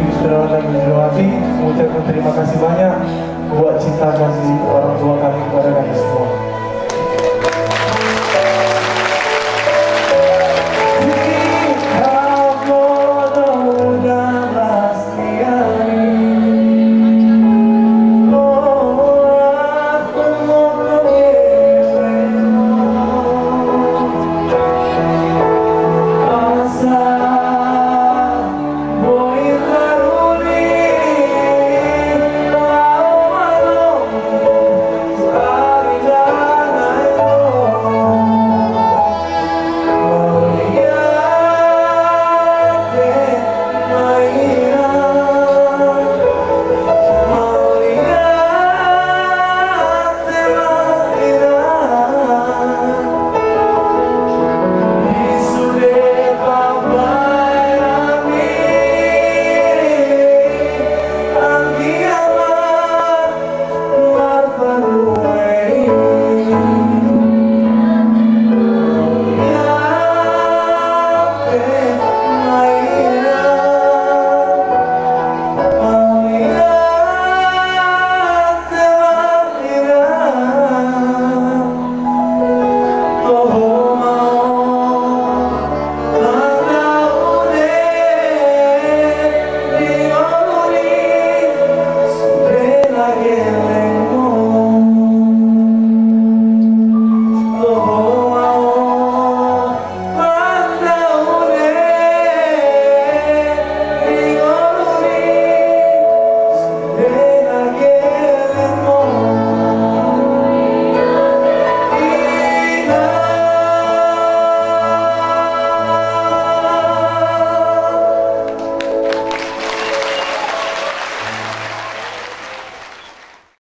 Dewi Sudarlatan hati. mengucapkan terima kasih banyak buat cinta kasih orang tua kami